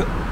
あ。